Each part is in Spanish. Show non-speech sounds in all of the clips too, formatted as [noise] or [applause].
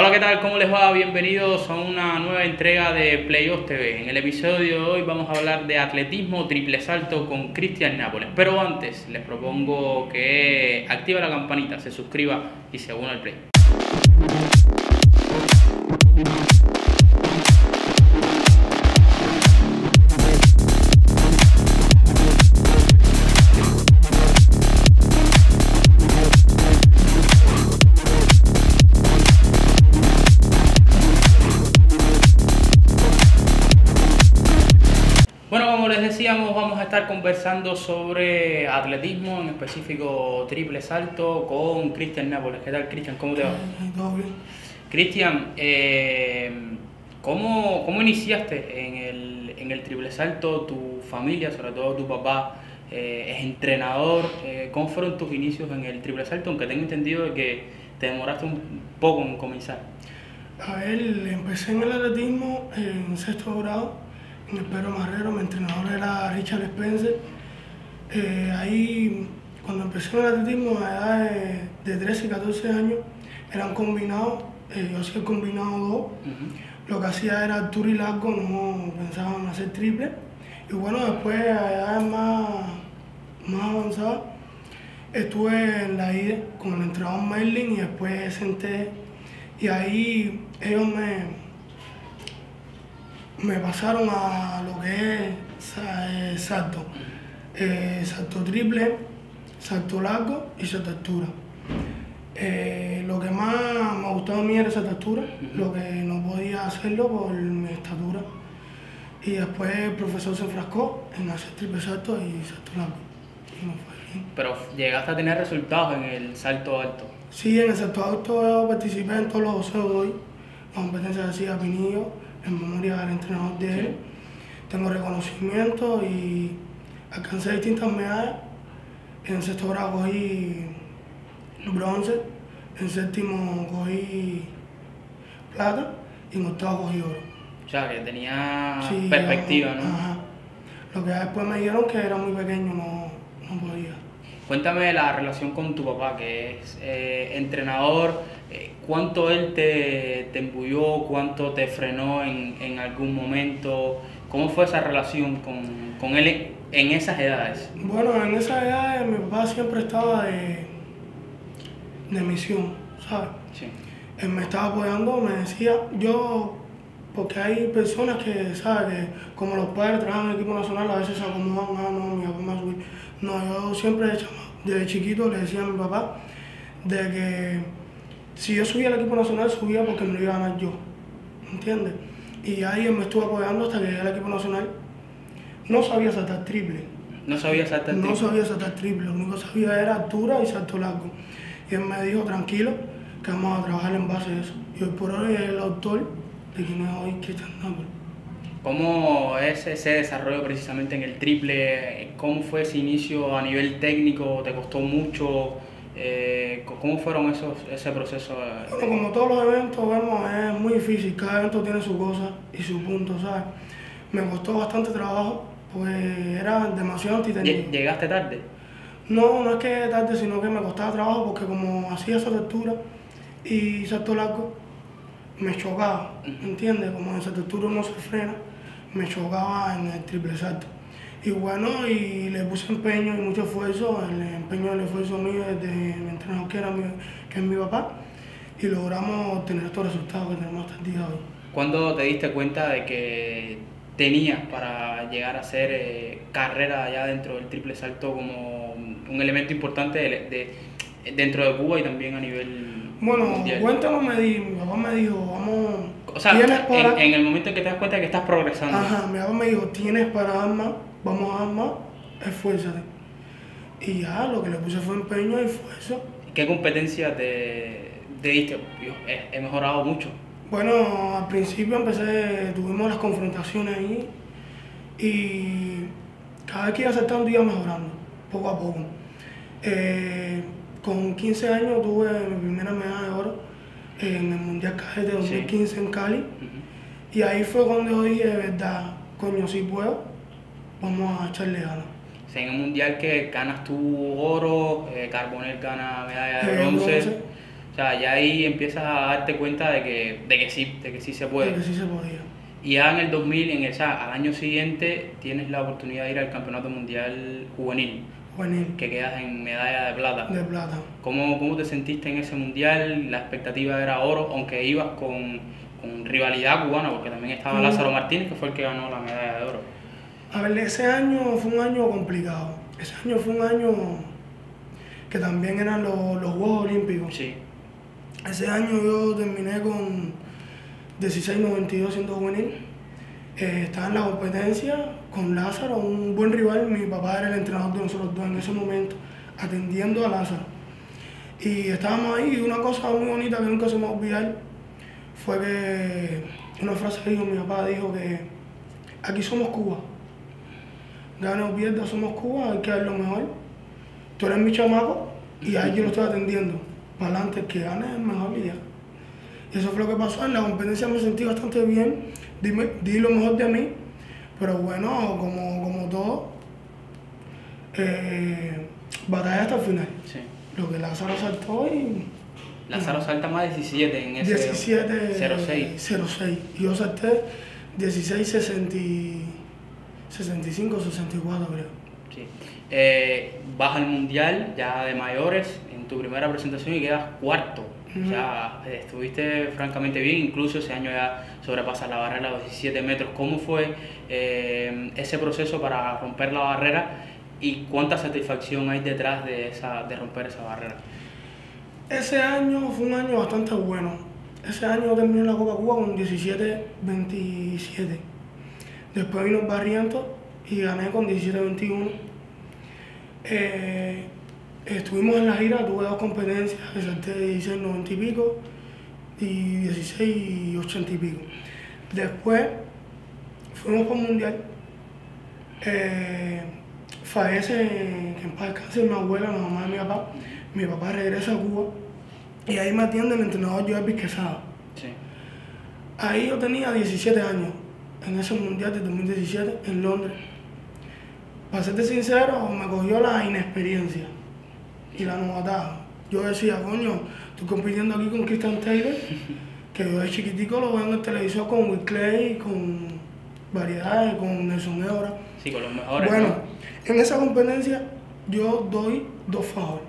Hola, ¿qué tal? ¿Cómo les va? Bienvenidos a una nueva entrega de Playoffs TV. En el episodio de hoy vamos a hablar de atletismo triple salto con Cristian Nápoles. Pero antes les propongo que active la campanita, se suscriba y se una al play. Estar conversando sobre atletismo, en específico triple salto, con Cristian Nápoles. ¿Qué tal, Cristian? ¿Cómo te va? Todo bien. Cristian, eh, ¿cómo, cómo iniciaste en el, en el triple salto? Tu familia, sobre todo tu papá, eh, es entrenador. Eh, ¿Cómo fueron tus inicios en el triple salto? Aunque tengo entendido de que te demoraste un poco en comenzar. A ver, empecé en el atletismo en sexto grado, Pedro Marrero, mi entrenador era Richard Spencer. Eh, ahí, cuando empecé en el atletismo, a edad de, de 13 y 14 años, eran combinados, eh, yo hacía el combinado 2, Ujú. lo que hacía era altura y largo, no pensaba en hacer triple. Y bueno, después a edades más, más avanzadas, estuve en la IDE con el entrenador Merlin y después senté y ahí ellos me, me pasaron a lo que es sa- eh, salto. Eh, salto triple, salto largo y salto altura. Eh, lo que más me gustaba a mí era salto altura, lo que no podía hacerlo por mi estatura. Y después el profesor se enfrascó en hacer triple salto y salto largo. Y me fue bien. Pero llegaste a tener resultados en el salto alto. Sí, en el sector alto yo participé en todos los boxeos de hoy, la competencia de Cía Pinillo, en memoria del entrenador de él. Tengo reconocimiento y alcancé distintas medallas. En sexto grado cogí bronce, en séptimo cogí plata y en octavo cogí oro. O sea, que tenía Sí, perspectiva, ¿no? Ajá. Lo que después me dijeron que era muy pequeño, no, no podía. Cuéntame la relación con tu papá, que es eh, entrenador. eh, ¿Cuánto él te, te embulló? ¿Cuánto te frenó en, en algún momento? ¿Cómo fue esa relación con, con él en, esas edades? Bueno, en esa edad mi papá siempre estaba de, de misión, ¿sabes? Sí. Él me estaba apoyando, me decía, yo, porque hay personas que, ¿sabes? Que como los padres trabajan en el equipo nacional, a veces se acomodan, ah, no, mi papá me va a subir. No, yo siempre, desde chiquito, le decía a mi papá de que si yo subía al equipo nacional, subía porque me lo iba a ganar yo, ¿entiendes? Y ahí él me estuvo apoyando hasta que llegué al equipo nacional. No sabía saltar triple. No sabía saltar No triple. sabía saltar triple, lo único que sabía era altura y salto largo. Y él me dijo, tranquilo, que vamos a trabajar en base a eso. Y hoy por hoy es el autor de quien es hoy Cristian Nápoles. ¿Cómo es ese desarrollo precisamente en el triple? ¿Cómo fue ese inicio a nivel técnico? ¿Te costó mucho? Eh, ¿Cómo fueron esos, ese proceso? Bueno, como todos los eventos vemos, es muy difícil, cada evento tiene su cosa y su punto, ¿sabes? Me costó bastante trabajo, pues era demasiado entretenido. ¿Llegaste tarde? No, no es que tarde, sino que me costaba trabajo porque como hacía esa altura y salto largo, me chocaba, ¿entiendes? Como en esa altura uno se frena, me chocaba en el triple salto. Y bueno, y le puse empeño y mucho esfuerzo, el empeño y el esfuerzo mío desde mi entrenador que, era mi, que es mi papá, y logramos obtener estos resultados que tenemos hasta el día de hoy. ¿Cuándo te diste cuenta de que tenías para llegar a hacer eh, carrera allá dentro del triple salto como un elemento importante de, de- dentro de Cuba y también a nivel Bueno, mundial? cuéntame, me di, mi papá me dijo, vamos, O sea, tienes para... en, en el momento en que te das cuenta de que estás progresando. Ajá, mi papá me dijo, tienes para dar más, vamos a dar más, esfuérzate. Y ya, lo que le puse fue empeño y esfuerzo. ¿Qué competencia te, te diste? Yo he, he mejorado mucho. Bueno, al principio empecé, tuvimos las confrontaciones ahí y cada vez que iba acertando iba mejorando, poco a poco. Eh, con 15 años tuve mi primera medalla de oro en el Mundial Cadete 2015 en Cali. Y ahí fue cuando yo dije, de verdad, coño, si puedo, vamos a echarle ganas. Sea, en el mundial que ganas tú oro, eh, Carbonell gana medalla de bronce. O sea, ya ahí empiezas a darte cuenta de que, de que sí, de que sí se puede. De que sí se podía. Y ya en el 2000, en sea, al año siguiente, tienes la oportunidad de ir al Campeonato Mundial Juvenil, Juvenil, que quedas en medalla de plata. de plata. ¿Cómo, ¿Cómo te sentiste en ese mundial? La expectativa era oro, aunque ibas con, con rivalidad cubana, porque también estaba Mm. Lázaro Martínez, que fue el que ganó la medalla de oro. A ver, ese año fue un año complicado. Ese año fue un año que también eran los, los Juegos Olímpicos. Sí, Ese año yo terminé con 16.92 siendo juvenil. Eh, estaba en la competencia con Lázaro, un buen rival. Mi papá era el entrenador de nosotros dos en ese momento, atendiendo a Lázaro. Y estábamos ahí y una cosa muy bonita que nunca se me va a olvidar fue que una frase que dijo mi papá, dijo que aquí somos Cuba. Gana o pierda, somos Cuba, hay que dar lo mejor. Tú eres mi chamaco y ahí yo lo estoy atendiendo. Para adelante, el que gane es mejor y ya. Eso fue lo que pasó. En la competencia me sentí bastante bien, di, di lo mejor de mí, pero bueno, como, como todo, eh, batalla hasta el final. sí. Lo que Lázaro saltó y Lázaro salta más 17 en ese 17 06. 06. Y yo salté 16 60, 65 64 creo. Sí. Eh, vas al mundial ya de mayores en tu primera presentación y quedas cuarto. O sea, estuviste francamente bien, incluso ese año ya sobrepasas la barrera de los 17 metros. ¿Cómo fue eh, ese proceso para romper la barrera y cuánta satisfacción hay detrás de, esa, de romper esa barrera? Ese año fue un año bastante bueno. Ese año terminé la Copa Cuba con 17-27. Después vino el Barriento y gané con 17-21. Eh, estuvimos en la gira, tuve dos competencias, que salté de 16-90 y pico y 16-80 y pico. Después fuimos el Mundial. Eh, fallece, que en paz descanse, mi abuela, la mamá de mi papá. Mi papá regresa a Cuba y ahí me atiende el entrenador Joel Quesada. Sí. Ahí yo tenía 17 años, en ese mundial de 2017 en Londres. Para serte sincero, me cogió la inexperiencia y la novatada. Yo decía, coño, estoy compitiendo aquí con Christian Taylor, [laughs] que yo de chiquitico lo veo en el televisor con Will Clay, con variedades, con Nelson Eora. Sí, con los mejores. Bueno, ¿no? en esa competencia yo doy dos fouls.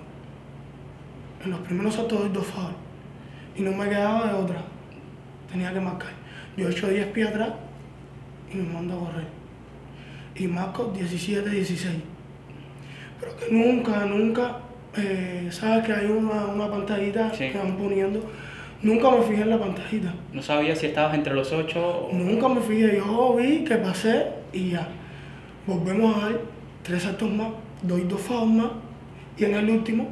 En los primeros saltos doy dos fouls. Y no me quedaba de otra. Tenía que marcar. Yo echo 10 pies atrás y me mando a correr. Y marco 17-16. Pero que nunca, nunca, eh, sabes que hay una, una pantallita Sí. que van poniendo. Nunca me fijé en la pantallita. No sabía si estabas entre los ocho o... Nunca me fijé, yo vi que pasé y ya. Volvemos a dar tres saltos más, doy dos fouls más y en el último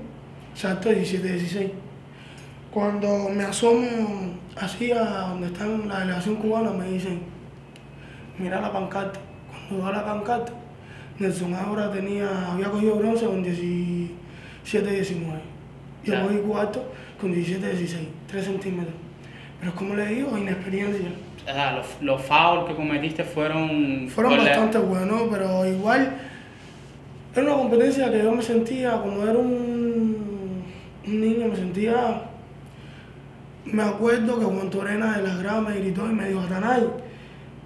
salto 17-16. Cuando me asomo así a donde está la delegación cubana, me dicen, mira la pancarta. Cuando veo la pancarta, Nelson ahora tenía, había cogido bronce con 17-19. Yo Ya. cogí cuarto con 17-16, 3 centímetros. Pero es como le digo, inexperiencia. Los, los fouls que cometiste fueron... Fueron bastante buenos, pero igual era una competencia que yo me sentía, como era un, un niño, me sentía. Me acuerdo que Juan Torena de las gramas me gritó y me dijo: Atanay,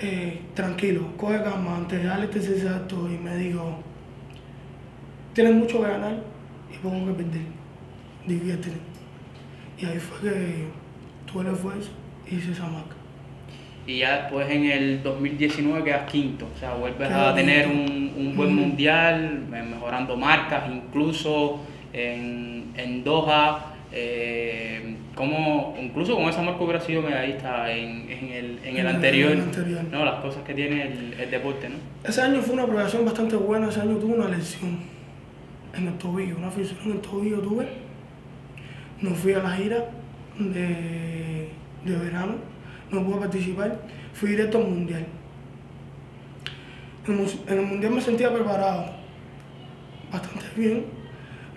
eh, tranquilo, coge calma, antes de darle este salto. Y me dijo: Tienes mucho que ganar y poco que perder, diviértete. Y ahí fue que tuve el esfuerzo y hice esa marca. Y ya después en el 2019 quedas quinto, o sea, vuelves a tener un, un buen mundial, eh, mejorando marcas, incluso en, en Doha, eh, como, incluso con esa marca hubiera sido medallista en, en el, en el anterior, en el anterior. ¿no? las cosas que tiene el, el deporte, ¿no? Ese año fue una progresión bastante buena, ese año tuve una lesión en el tobillo, una fisura en el tobillo tuve. No fui a la gira de, de verano, no pude participar, fui directo al mundial. En en el mundial me sentía preparado, bastante bien.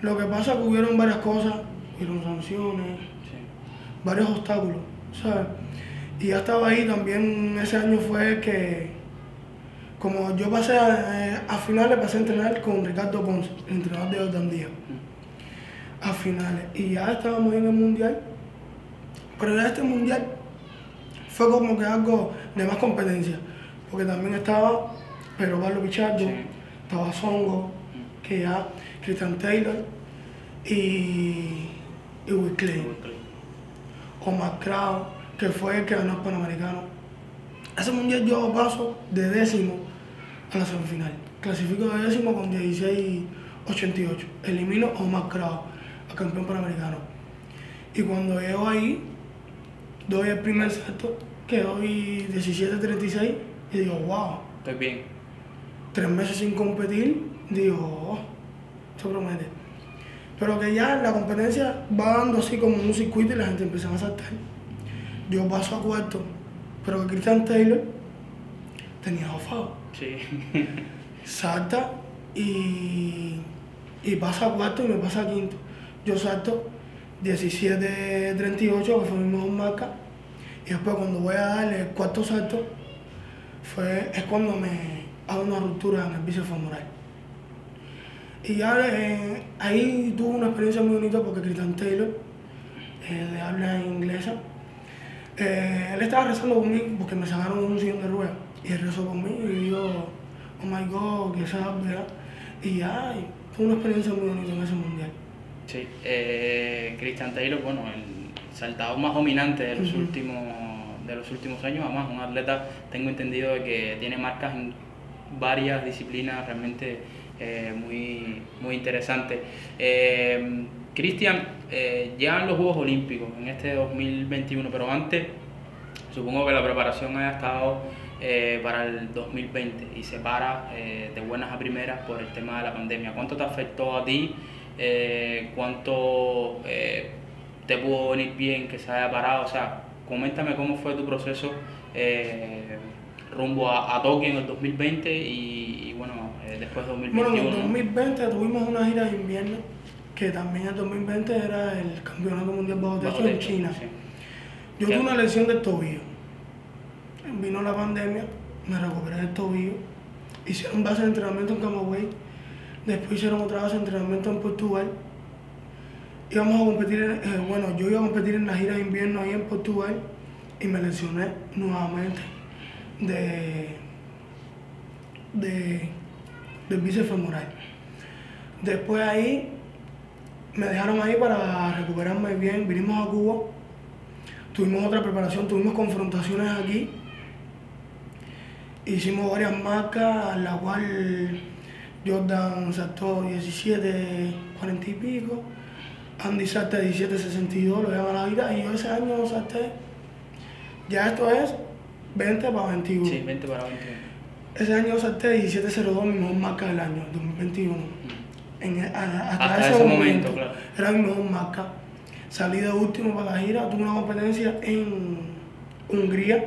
Lo que pasa es que hubieron varias cosas, hubieron sanciones, Sí. varios obstáculos, ¿sabes? Y ya estaba ahí también, ese año fue que, como yo pasé a, eh, a finales, pasé a entrenar con Ricardo Ponce, el entrenador de Jordan Díaz, a finales. Y ya estábamos en el Mundial Pero ya este mundial fue como que algo de más competencia, porque también estaba Pedro Pablo Pichardo, Sí. estaba Songo, que ya, Christian Taylor y, y Clay. Omar Crow, que fue el que ganó el Panamericano. Ese mundial yo paso de décimo a la semifinal. Clasifico de décimo con 16.88. Elimino a Omar al campeón panamericano. Y cuando llego ahí, doy el primer salto, que doy 17.36, y digo, wow, Estoy bien. tres meses sin competir, digo, oh, esto promete. Pero que ya la competencia va dando así como un circuito y la gente empieza a saltar. Yo paso a cuarto, pero que Christian Taylor tenía ofado. Sí. Salta y, y pasa a cuarto y me pasa a quinto. Yo salto 17.38, que fue mi mejor marca. Y después cuando voy a darle el cuarto salto, fue, es cuando me hago una ruptura en el bíceps femoral. Y ya eh, ahí tuve una experiencia muy bonita porque Christian Taylor, eh, de habla inglesa, eh, él estaba rezando mí porque me sacaron un sillón de ruedas. Y él rezó mí y yo, oh my god, que esa ¿verdad? Y ya, y fue una experiencia muy bonita en ese mundial. Sí, eh, Christian Taylor, bueno, el saltador más dominante de los, últimos, de los últimos años, además un atleta, tengo entendido de que tiene marcas en varias disciplinas realmente eh, muy, muy interesantes. Eh, Cristian, eh, llegan los Juegos Olímpicos en este 2021, pero antes supongo que la preparación haya estado eh, para el 2020 y se para de buenas a primeras por el tema de la pandemia. ¿Cuánto te afectó a ti? ¿Cuánto te pudo venir bien que se haya parado? O sea, coméntame cómo fue tu proceso rumbo a, Tokio en el 2020 y, y bueno, después de Bueno, 2021. en el ¿no? 2020 tuvimos una gira de invierno, que también el 2020 era el campeonato mundial bajo techo en China. sí. Yo tuve una lesión del tobillo. Vino la pandemia, me recuperé del tobillo. Hicieron base de entrenamiento en Camagüey. Después hicieron otra base de entrenamiento en Portugal. Íbamos a competir, en- eh, bueno, yo iba a competir en la gira de invierno ahí en Portugal y me lesioné nuevamente de, de, del bíceps femoral. Después ahí me dejaron ahí para recuperarme bien. Vinimos a Cuba, tuvimos otra preparación, tuvimos confrontaciones aquí. Hicimos varias marcas, la cual Jordan saltó 17, 40 y pico. Andy salta 17, 62, lo llevan a la vida. Y yo ese año salté, ya esto es 20 para 21. Sí, 20 para 21. Ese año salté 17.02, mi mejor marca del año, 2021. Mm. En, a- hasta, Hasta ese, ese momento, momento, claro. era mi mejor marca. Salí de último para la gira, tuve una competencia en Hungría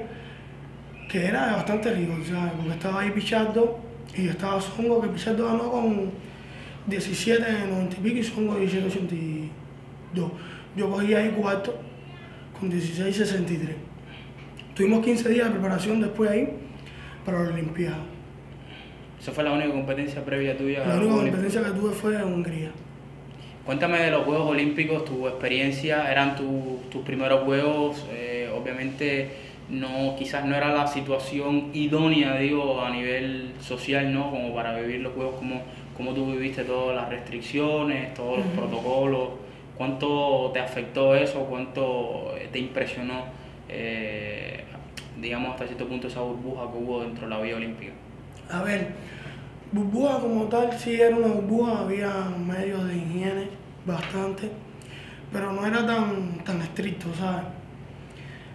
que era bastante rico, ¿sabes? Porque estaba ahí Pichardo y yo estaba Songo, que Pichardo ganó con 17.90 y pico y Songo 17.82. Yo cogí ahí cuarto con 16.63. Tuvimos 15 días de preparación después ahí para la Olimpiada. Esa fue la única competencia previa tuya. La única competencia que tuve fue en Hungría. Cuéntame de los Juegos Olímpicos, tu experiencia, eran tu- tus primeros Juegos, eh, obviamente no, quizás no era la situación idónea, digo, a nivel social, ¿no? Como para vivir los Juegos, como, como tú viviste todas las restricciones, todos los protocolos, ¿cuánto te afectó eso? ¿Cuánto te impresionó, eh, digamos, hasta cierto punto esa burbuja que hubo dentro de la Vía Olímpica? A ver, burbuja como tal, sí era una burbuja, había medios de higiene, bastante, pero no era tan, tan estricto, ¿sabes?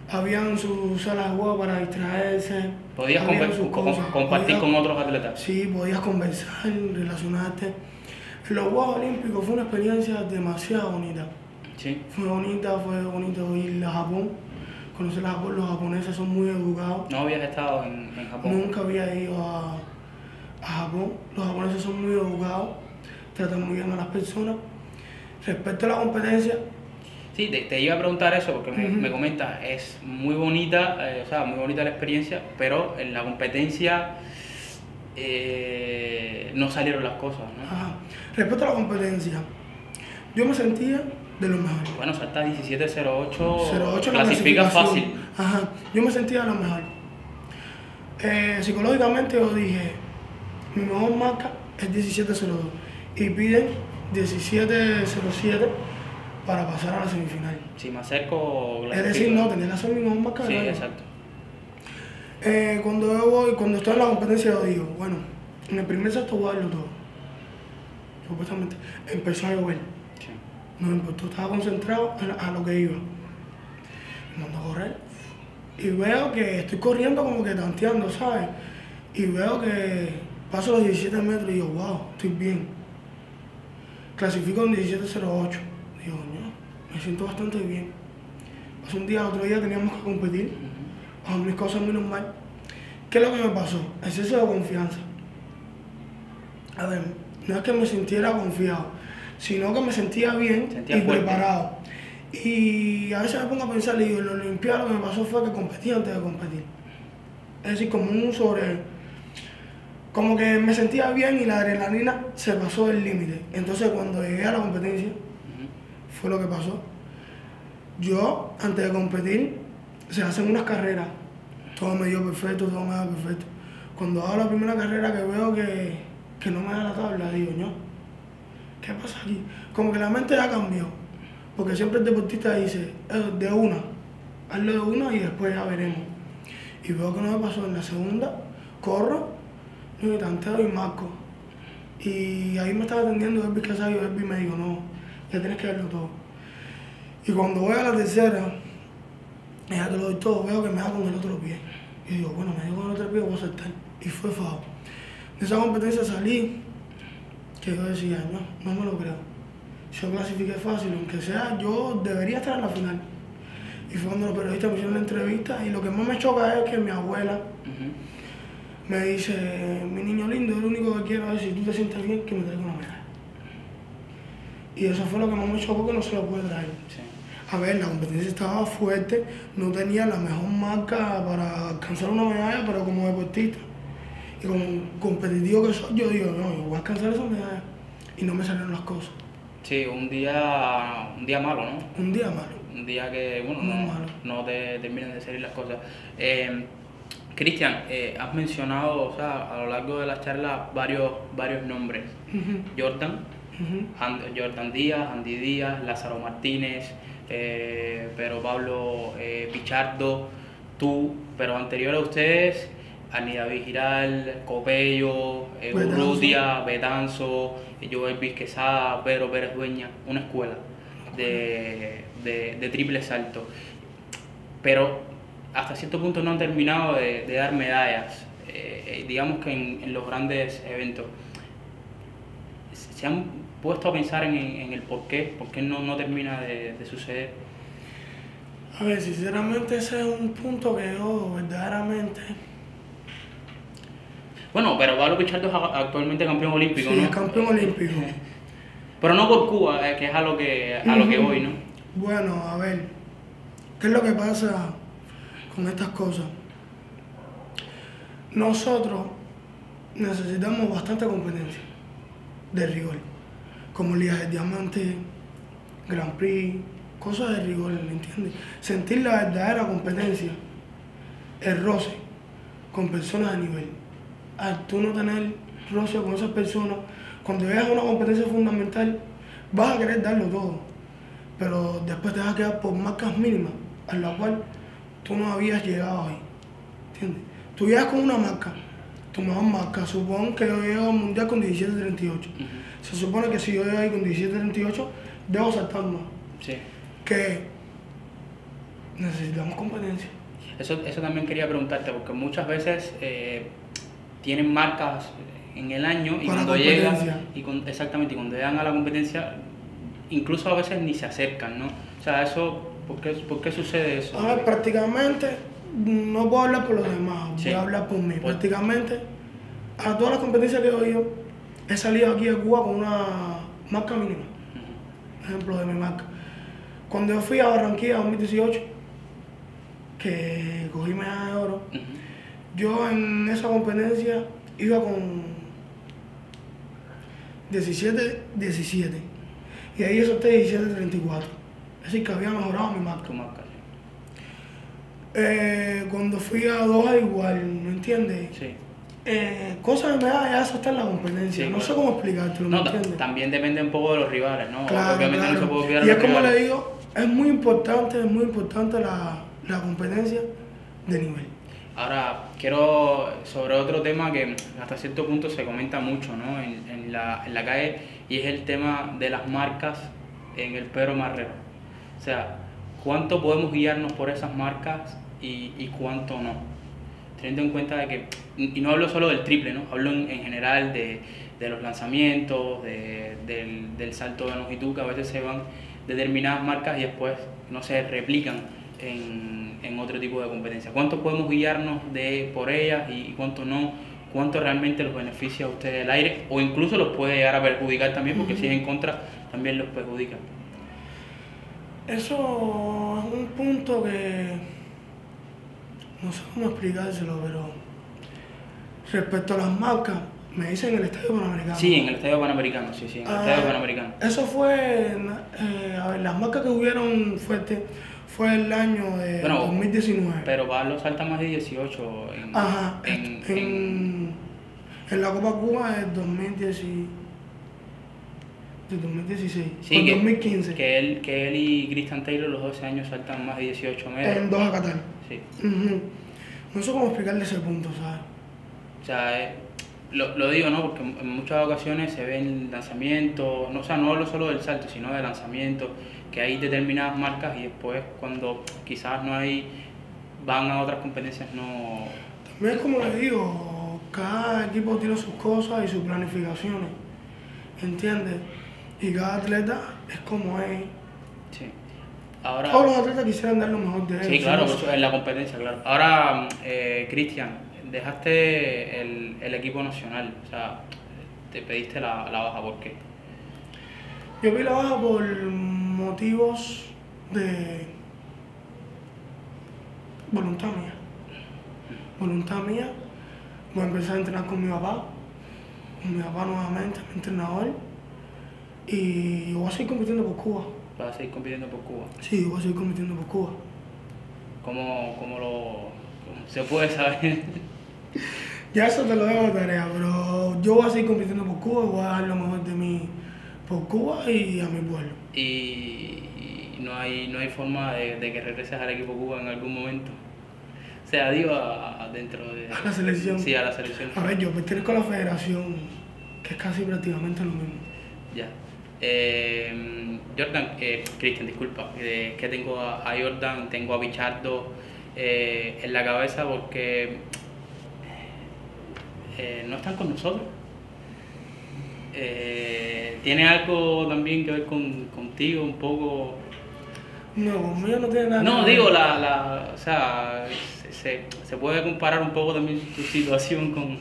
Habían sus salas de juego para distraerse. ¿Podías cosas, compartir podías- con otros atletas? Sí, podías conversar, relacionarte. Los Juegos Olímpicos fue una experiencia demasiado bonita. Sí. Fue bonita, fue bonito ir a Japón, conocer a Japón, los japoneses son muy educados. ¿No habías estado en, en Japón? Nunca había ido a, a Japón. Los japoneses son muy educados, tratan muy bien a las personas. Respecto a la competencia, Sí, te, te iba a preguntar eso porque me, me comentas, es muy bonita, eh, o sea, muy bonita la experiencia, pero en la competencia eh, no salieron las cosas, ¿no? ajá, respecto a la competencia, yo me sentía de los mejores. Bueno, salta 1708, 08 en la clasifica fácil. Ajá, yo me sentía de lo mejor. Eh, psicológicamente yo dije, mi mejor marca es 1702 y piden 1707 para pasar a la semifinal. Si me acerco, Es decir, no, tenía que ser mi mejor marca Sí, exacto. Eh, cuando yo voy, cuando estoy en la competencia, yo digo, bueno, en el primer sexto voy a darlo todo. Supuestamente empezó a llover. No me importó, estaba concentrado en- a lo que iba. Me mando a correr. Y veo que estoy corriendo como que tanteando, ¿sabes? Y veo que paso los 17 metros y digo, wow, estoy bien. Clasifico en 17.08. Digo, no, me siento bastante bien. Pasó un día, otro día teníamos que competir. Bajo mis cosas muy normal. ¿Qué es lo que me pasó? Exceso de confianza. A ver, no es que me sintiera confiado, sino que me sentía bien Sentía y fuerte. preparado. Y a veces me pongo a pensar, y digo, en la Olimpiada lo que me pasó fue que competí antes de competir. Es decir, como un sobre... Como que me sentía bien y la adrenalina se pasó del límite. Entonces cuando llegué a la competencia, fue lo que pasó. Yo, antes de competir, se hacen unas carreras. Todo me dio perfecto, todo me da perfecto. Cuando hago la primera carrera que veo que, que no me da la tabla, digo, no, ¿qué pasa aquí? Como que la mente ya cambió. Porque siempre el deportista dice, "Eh, de una, hazlo de una y después ya veremos. Y veo que no me pasó en la segunda, corro, y tanteo y marco. Y ahí me estaba atendiendo Elvis Casayo, Elvis me dijo, no, ya tienes que verlo todo. Y cuando voy a la tercera, ya que lo doy todo, veo que me da con el otro pie. Y digo, bueno, me dio con el otro pie, voy a saltar. Y fue fajo. De esa competencia salí, que yo decía, no, no me lo creo. Yo clasifiqué fácil, aunque sea, yo debería estar en la final. Y fue cuando los periodistas me hicieron la entrevista y lo que más me choca es que mi abuela me dice, mi niño lindo, lo único que quiero es si tú te sientes bien, que me traiga una medalla. Y eso fue lo que más me chocó que no se lo puede traer. Sí. A ver, la competencia estaba fuerte, no tenía la mejor marca para alcanzar una medalla, pero como deportista y como competitivo que soy, yo digo, no, yo voy a alcanzar esa medalla. Y no me salieron las cosas. Sí, un día, un día malo, ¿no? Un día malo. Un día que, bueno, no, no te terminan de salir las cosas. Eh, Cristian, eh, has mencionado, o sea, a lo largo de la charla varios, varios nombres. Jordan, Jordan Díaz, Andy Díaz, Lázaro Martínez, eh, pero Pablo eh, Pichardo, tú, pero anterior a ustedes, Ani David Giral, Copello, eh, Betanzo. Urrutia, Betanzo, eh, Joel Vizquezada, Pedro Pérez Dueña, una escuela de, de- de triple salto. Pero hasta cierto punto no han terminado de, de dar medallas, eh, eh, digamos que en- en los grandes eventos se han puesto a pensar en, en el por qué, por qué no, no termina de, de suceder. A ver, sinceramente ese es un punto que yo verdaderamente... Bueno, pero Pablo Pichardo es actualmente campeón olímpico, Sí, ¿no? es campeón olímpico. [laughs] Pero no por Cuba, eh, que es a lo que, a lo que voy, ¿no? Bueno, a ver, ¿qué es lo que pasa con estas cosas? Nosotros necesitamos bastante competencia de rigor, como Ligas de Diamante, Grand Prix, cosas de rigor, ¿me entiendes? Sentir la verdadera competencia, el roce con personas de nivel. Al tú no tener roce con esas personas, cuando llegas a una competencia fundamental, vas a querer darlo todo pero después te vas a quedar por marcas mínimas a la cual tú no habías llegado ahí. ¿Entiendes? Tú llegas con una marca, tu mejor marca, supón que yo llego al mundial con 17.38. Ujú. Se supone que si yo llego ahí con 17.38, debo saltar más. Sí. Que necesitamos competencia. Eso, eso también quería preguntarte, porque muchas veces eh, tienen marcas en el año y cuando llegan, y con- exactamente, y cuando llegan a la competencia, incluso a veces ni se acercan, ¿no? O sea, eso, ¿por qué, por qué sucede eso? A ver, prácticamente, no puedo hablar por los demás, Sí. voy a hablar por mí. Por- Prácticamente, a todas las competencias que he ido, he salido aquí de Cuba con una marca mínima. Ujú. ejemplo de mi marca. Cuando yo fui a Barranquilla en 2018, que cogí medalla de oro. Yo en esa competencia iba con 17, 17. Y ahí yo solté 17.34. Es decir, que había mejorado mi marca. Tu marca, sí. Eh, cuando fui a Doha igual, ¿me entiendes? Sí. Eh, cosas que me da ya eso está en la competencia. Sí, no claro. sé cómo explicártelo, ¿me No, entiendes? también depende un poco de los rivales, ¿no? Claro, Obviamente no se claro. puede olvidar Y es como rivales. le digo, es muy importante, es muy importante la, la competencia de nivel. Ahora, quiero sobre otro tema que hasta cierto punto se comenta mucho ¿no? en, en la, en la calle y es el tema de las marcas en el Pedro Marrero. O sea, ¿cuánto podemos guiarnos por esas marcas y, y cuánto no? Teniendo en cuenta de que, y no hablo solo del triple, ¿no? hablo en, en general de, de los lanzamientos, de- del, del salto de longitud, que a veces se van determinadas marcas y después no se replican en, en otro tipo de competencia. ¿Cuánto podemos guiarnos de por ellas y cuánto no? ¿Cuánto realmente los beneficia a ustedes el aire? O incluso los puede llegar a perjudicar también, porque si es en contra, también los perjudica. Eso es un punto que no sé cómo explicárselo, pero respecto a las marcas, me dicen en el Estadio Panamericano. Sí, en el Estadio Panamericano, sí, sí, en el Ah, Estadio Panamericano. Eso fue, eh, a ver, las marcas que hubieron fuertes fue el año de Bueno, 2019. Pero Pablo salta más de 18 en, Ajá, en, en, en- en la Copa Cuba del 2010 y- del 2016, Sí, o que, 2015, que él, que él y Christian Taylor los 12 años saltan más de 18 metros. en Doha, Qatar. Sí. Ujú. No sé cómo explicarle ese punto, ¿sabes? O sea, eh, lo, lo digo, ¿no? Porque en muchas ocasiones se ven lanzamientos, no, o sea, no hablo solo del salto, sino de lanzamientos, que hay determinadas marcas y después cuando quizás no hay, van a otras competencias, no... También es como le digo, cada equipo tiene sus cosas y sus planificaciones, ¿entiendes? Y cada atleta es como es. Sí. Ahora... Todos los atletas quisieran dar lo mejor de ellos. Sí, claro, en la competencia, claro. Ahora, eh, Cristian, dejaste el, el equipo nacional, o sea, te pediste la, la baja, ¿por qué? Yo vi la baja por motivos de voluntad mía. Voluntad mía. Voy a empezar a entrenar con mi papá, con mi papá nuevamente, mi entrenador. Y voy a seguir compitiendo por Cuba. Vas a seguir compitiendo por Cuba. Sí, voy a seguir compitiendo por Cuba. ¿Cómo, cómo lo cómo se puede saber? Ya eso te lo dejo de tarea, pero yo voy a seguir compitiendo por Cuba voy a dar lo mejor de mí por Cuba y a mi pueblo. y, no hay no hay forma de, de que regreses al equipo Cuba en algún momento. O sea, digo, a- a- dentro de... A la selección. Sí, a la selección. A ver, yo pertenezco a la federación, que es casi prácticamente lo mismo. Ya. Eh, Jordan, eh, Cristian, disculpa, eh, que tengo a, a Jordan, tengo a Bichardo eh, en la cabeza porque eh, no están con nosotros. Eh, ¿Tiene algo también que ver con, contigo un poco? No, conmigo no tiene nada No, que ver. digo, la, la, o sea, se, se, se puede comparar un poco también tu situación con... con-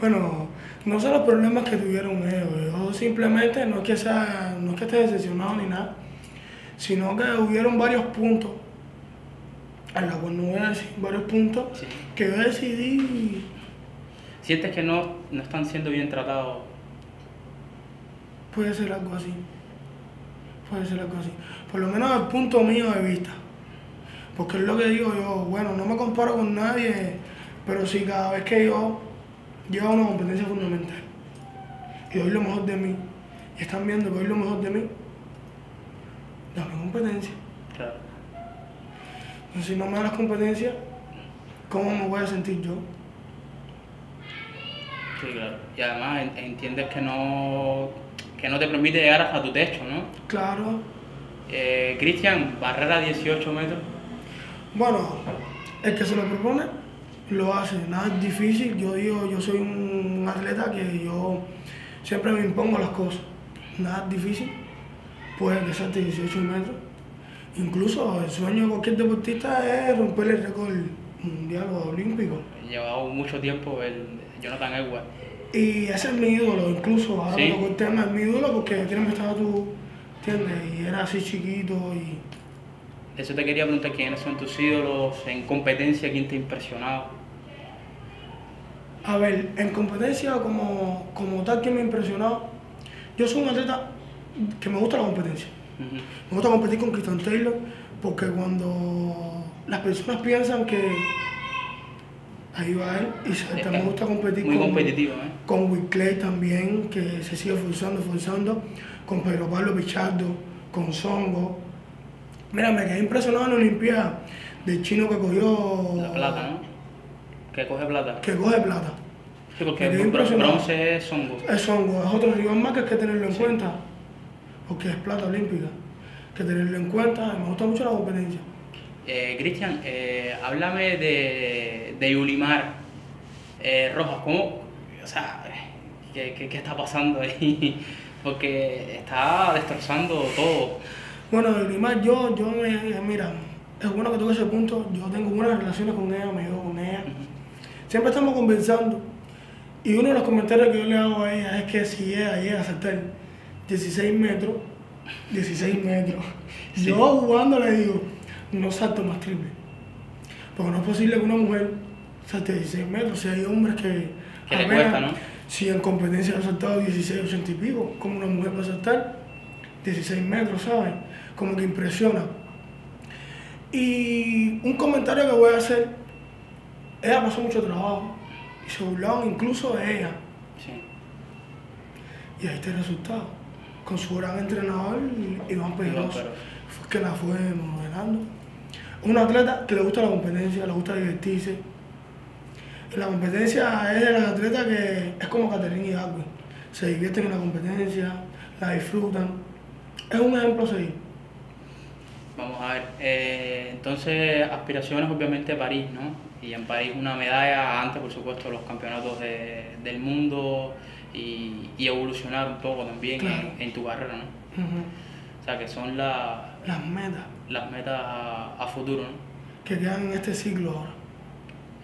Bueno, no sé los problemas que tuvieron ellos. Yo simplemente no es que sea, no es que esté decepcionado ni nada, sino que hubieron varios puntos, a la cual no voy a decir varios puntos, Sí. que yo decidí, ¿Sientes que no, no están siendo bien tratados? puede ser algo así. Puede ser algo así. Por lo menos el punto mío de vista. Porque es lo que digo yo, bueno, no me comparo con nadie, pero sí cada vez que yo llego a una competencia fundamental y doy lo mejor de mí, y están viendo que doy lo mejor de mí, dame competencia. Claro. Entonces, si no me dan las competencias, ¿cómo me voy a sentir yo? Sí, claro. Y además en- entiendes que no, que no te permite llegar hasta tu techo, ¿no? Claro, Eh, Cristian, barrera 18 metros. bueno, el que se lo propone lo hace, nada es difícil. Yo digo, yo soy un atleta que yo siempre me impongo las cosas, nada es difícil, puede que salte 18 metros. Incluso el sueño de cualquier deportista es romper el récord mundial o olímpico. Llevado mucho tiempo el Jonathan Edwards. Y ese es mi ídolo, incluso ahora Sí. el tema, es mi ídolo porque tiene mi estatus, ¿entiendes? Y era así chiquito y... Eso te quería preguntar quiénes son tus ídolos en competencia, quién te ha impresionado. A ver, en competencia como, como tal que me ha impresionado, yo soy un atleta que me gusta la competencia. Me gusta competir con Christian Taylor porque cuando las personas piensan que ahí va él y se- también me gusta competir Muy con, competitivo, ¿eh? con Wickley también, que se sigue forzando, forzando, con Pedro Pablo Pichardo, con Songo. Mira, me quedé impresionado en la Olimpiada del chino que cogió. La plata, ¿no? Que coge plata. Que coge plata. Sí, porque bronce es Songo. Es Songo, es otro rival más que hay que tenerlo en Sí. cuenta, porque es plata olímpica. Que tenerlo en cuenta, me gusta mucho la competencia. Eh, Cristian, eh, háblame de, de Yulimar eh, Rojas. ¿Cómo? O sea, ¿qué, qué, qué está pasando ahí? [laughs] Porque está destrozando todo. Bueno, Yulimar, yo, yo me, mira, es bueno que toque ese punto, yo tengo buenas relaciones con ella, me llevo con ella. Siempre estamos conversando y uno de los comentarios que yo le hago a ella es que si ella llega a saltar 16 metros, 16 metros, Sí. yo jugando le digo, no salto más triple. Porque no es posible que una mujer salte 16 metros, si hay hombres que... Que le apenas- cuesta, ¿no? Si en competencia han saltado 16, 80 y pico, como una mujer va a saltar 16 metros, ¿sabes? Como que impresiona. Y un comentario que voy a hacer, ella pasó mucho trabajo y se burlaban incluso de ella. Sí. Y ahí está el resultado. Con su gran entrenador, Iván Pedroso. fue que la fue modelando. Un atleta que le gusta la competencia, le gusta divertirse. La competencia es de las atletas que es como Caterina y Darwin. Se divierten en la competencia, la disfrutan. Es un ejemplo a seguir. Vamos a ver. eh, entonces, aspiraciones obviamente París, ¿no? Y en París una medalla, antes por supuesto los campeonatos de- del mundo y, y evolucionar un poco también Claro. en, en tu carrera, ¿no? O sea, que son la- Las metas las metas a, a futuro, ¿no? que quedan en este siglo ahora.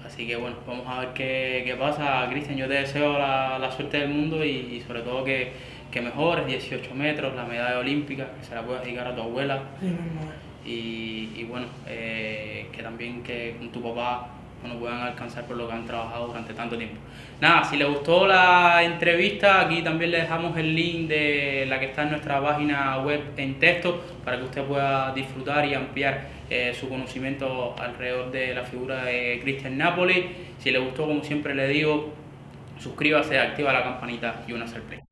Así que bueno, vamos a ver qué, qué pasa. Cristian, yo te deseo la, la suerte del mundo y, y sobre todo que, que mejores, 18 metros, la medalla olímpica, que se la puedas dedicar a tu abuela. Mismo es. y, y bueno, eh, que también que con tu papá bueno, puedan alcanzar por lo que han trabajado durante tanto tiempo. Nada, si les gustó la entrevista, aquí también le dejamos el link de la que está en nuestra página web en texto para que usted pueda disfrutar y ampliar eh, su conocimiento alrededor de la figura de Cristian Napoli. Si le gustó, como siempre le digo, suscríbase, activa la campanita y una play.